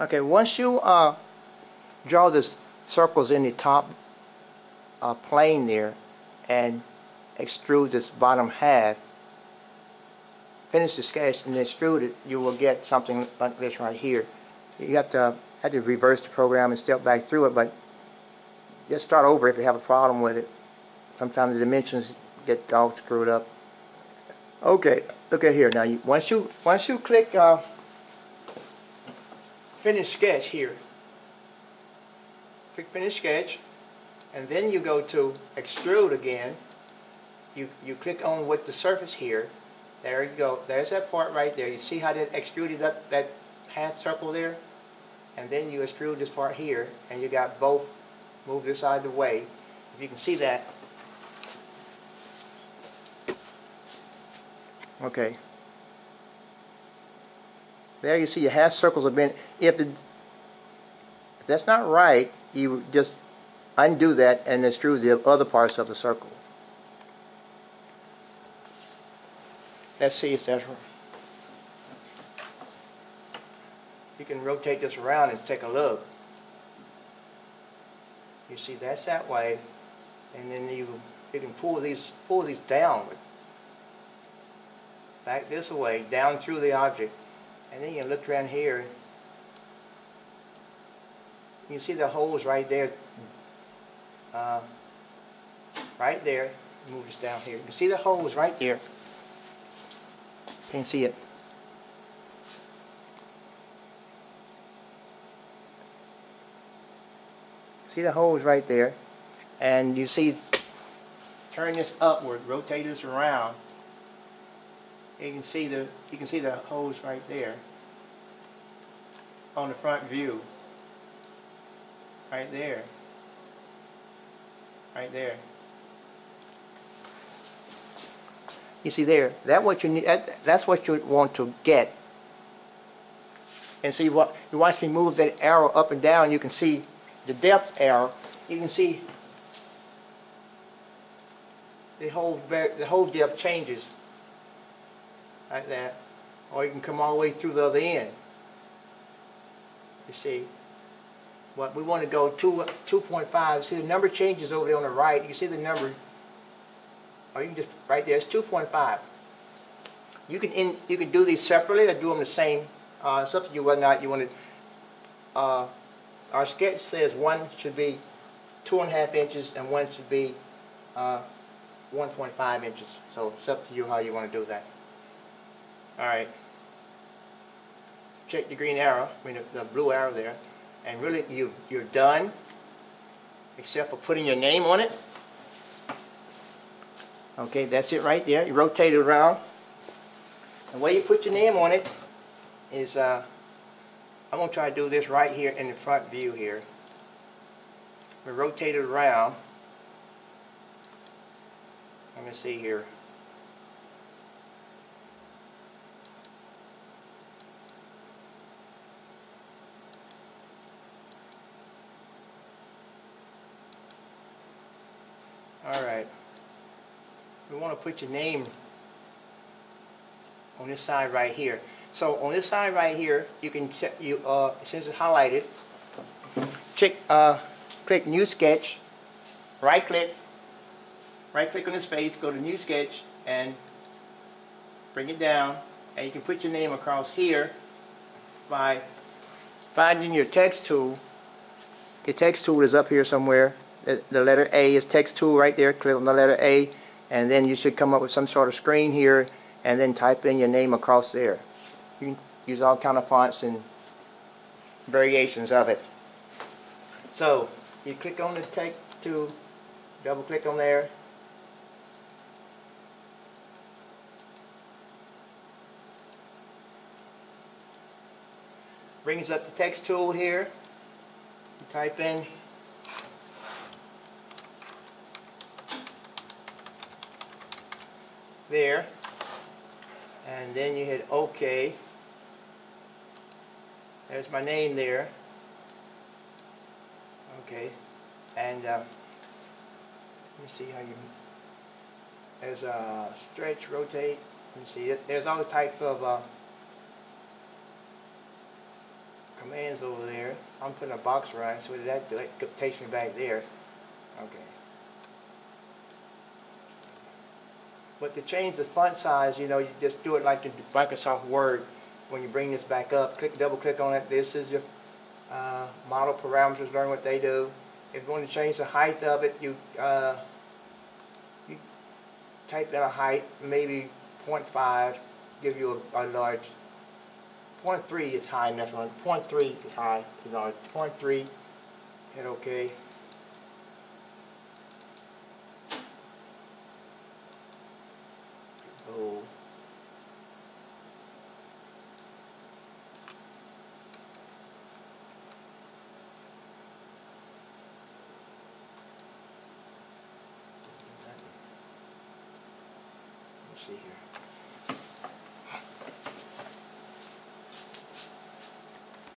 Okay, once you uh, draw the circles in the top uh, plane there and extrude this bottom half, finish the sketch and extrude it, you will get something like this right here. You have to have to reverse the program and step back through it, but just start over if you have a problem with it. Sometimes the dimensions get all screwed up. Okay, look at here. Now, you, once you once you click uh, Finish Sketch here, click Finish Sketch, and then you go to Extrude again. You you click on with the surface here. There you go. There's that part right there. You see how that extruded up that half circle there? And then you extrude this part here, and you got both. Move this out of the way. If you can see that, Okay. There you see your half circles have been, if, the, if that's not right, you just undo that and extrude the other parts of the circle. Let's see if that's right. You can rotate this around and take a look. You see that's that way, and then you you can pull these pull these downward back this way, down through the object. And then you look around here. You see the holes right there. Uh, right there. Move this down here. You see the holes right there. Can't see it. See the holes right there. And you see, turn this upward, rotate this around you can see the you can see the hose right there on the front view. Right there. Right there. You see there that what you need that, that's what you want to get. And see what you watch me move that arrow up and down you can see the depth arrow. You can see the whole the whole depth changes like that, or you can come all the way through the other end. You see, what we want to go 2, 2.5. See the number changes over there on the right. You see the number, or you can just right there. It's 2.5. You can in, you can do these separately or do them the same. Uh, it's up to you whether or not you want to. Uh, our sketch says one should be two and a half inches and one should be uh, 1.5 inches. So it's up to you how you want to do that. Alright. Check the green arrow, I mean the, the blue arrow there, and really you, you're done, except for putting your name on it. Okay, that's it right there. You rotate it around. The way you put your name on it is, uh, I'm going to try to do this right here in the front view here. We rotate it around. Let me see here. Alright. We want to put your name on this side right here. So on this side right here, you can check you uh since it's highlighted, check uh click new sketch, right click, right click on his face, go to new sketch and bring it down and you can put your name across here by finding your text tool. Your text tool is up here somewhere the letter A is text tool right there. Click on the letter A, and then you should come up with some sort of screen here, and then type in your name across there. You can use all kind of fonts and variations of it. So you click on the text tool, double click on there. Brings up the text tool here. You type in there and then you hit OK there's my name there okay and uh, let me see how you there's a stretch rotate let me see it there's all types of uh, Commands over there. I'm putting a box around, so that do? Takes me back there. Okay. But to change the font size, you know, you just do it like in Microsoft Word. When you bring this back up, click, double click on it. This is your uh, model parameters, learn what they do. If you want to change the height of it, you, uh, you type in a height, maybe 0.5, give you a, a large. 0.3 is high enough. one. 0.3 is high, large. 0.3, hit OK. Oh. Let's see here.